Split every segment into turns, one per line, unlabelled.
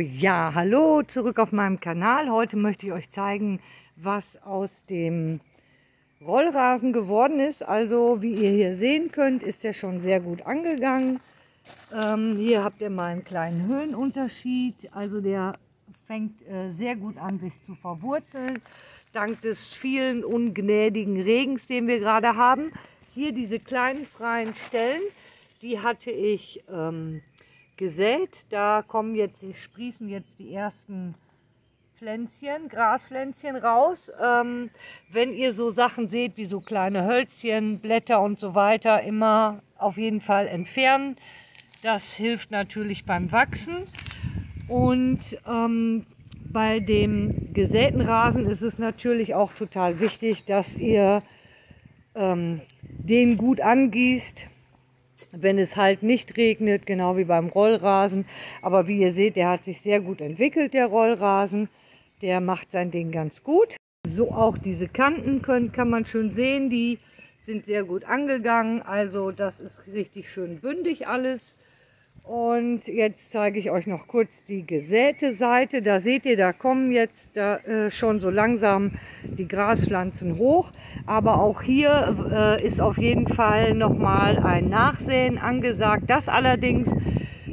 Ja, hallo, zurück auf meinem Kanal. Heute möchte ich euch zeigen, was aus dem Rollrasen geworden ist. Also, wie ihr hier sehen könnt, ist er schon sehr gut angegangen. Ähm, hier habt ihr mal einen kleinen Höhenunterschied. Also, der fängt äh, sehr gut an, sich zu verwurzeln. Dank des vielen ungnädigen Regens, den wir gerade haben. Hier diese kleinen freien Stellen, die hatte ich... Ähm, gesät. Da kommen jetzt, sprießen jetzt die ersten Pflänzchen, Graspflänzchen raus. Ähm, wenn ihr so Sachen seht wie so kleine Hölzchen, Blätter und so weiter, immer auf jeden Fall entfernen. Das hilft natürlich beim Wachsen. Und ähm, bei dem gesäten Rasen ist es natürlich auch total wichtig, dass ihr ähm, den gut angießt wenn es halt nicht regnet, genau wie beim Rollrasen. Aber wie ihr seht, der hat sich sehr gut entwickelt, der Rollrasen. Der macht sein Ding ganz gut. So auch diese Kanten können, kann man schön sehen, die sind sehr gut angegangen. Also das ist richtig schön bündig alles. Und jetzt zeige ich euch noch kurz die gesäte Seite. Da seht ihr, da kommen jetzt da, äh, schon so langsam die Graspflanzen hoch. Aber auch hier äh, ist auf jeden Fall nochmal ein Nachsäen angesagt. Das allerdings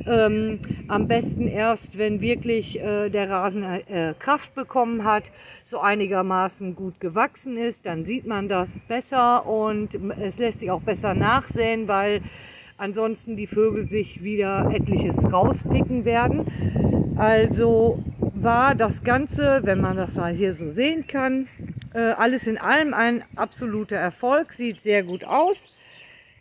ähm, am besten erst, wenn wirklich äh, der Rasen äh, Kraft bekommen hat, so einigermaßen gut gewachsen ist. Dann sieht man das besser und es lässt sich auch besser nachsäen, weil ansonsten die Vögel sich wieder etliches rauspicken werden. Also war das Ganze, wenn man das mal hier so sehen kann, äh, alles in allem ein absoluter Erfolg, sieht sehr gut aus.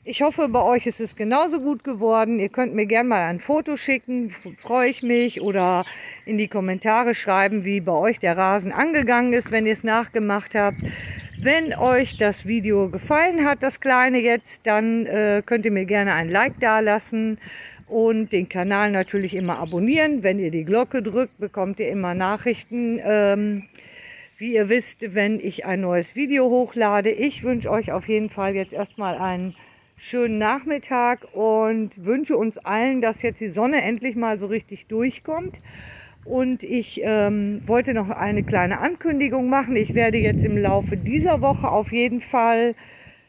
Ich hoffe, bei euch ist es genauso gut geworden. Ihr könnt mir gerne mal ein Foto schicken, freue ich mich, oder in die Kommentare schreiben, wie bei euch der Rasen angegangen ist, wenn ihr es nachgemacht habt. Wenn euch das Video gefallen hat, das kleine jetzt, dann äh, könnt ihr mir gerne ein Like da lassen und den Kanal natürlich immer abonnieren. Wenn ihr die Glocke drückt, bekommt ihr immer Nachrichten. Ähm, wie ihr wisst, wenn ich ein neues Video hochlade. Ich wünsche euch auf jeden Fall jetzt erstmal einen schönen Nachmittag und wünsche uns allen, dass jetzt die Sonne endlich mal so richtig durchkommt. Und ich ähm, wollte noch eine kleine Ankündigung machen. Ich werde jetzt im Laufe dieser Woche auf jeden Fall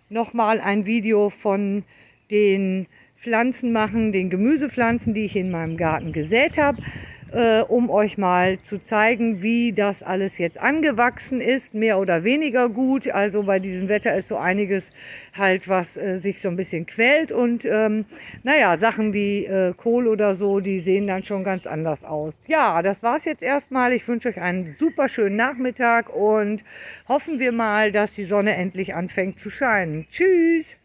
nochmal ein Video von den Pflanzen machen, den Gemüsepflanzen, die ich in meinem Garten gesät habe äh, um euch mal zu zeigen, wie das alles jetzt angewachsen ist, mehr oder weniger gut. Also bei diesem Wetter ist so einiges halt, was äh, sich so ein bisschen quält und ähm, naja, Sachen wie äh, Kohl oder so, die sehen dann schon ganz anders aus. Ja, das war es jetzt erstmal. Ich wünsche euch einen super schönen Nachmittag und hoffen wir mal, dass die Sonne endlich anfängt zu scheinen. Tschüss!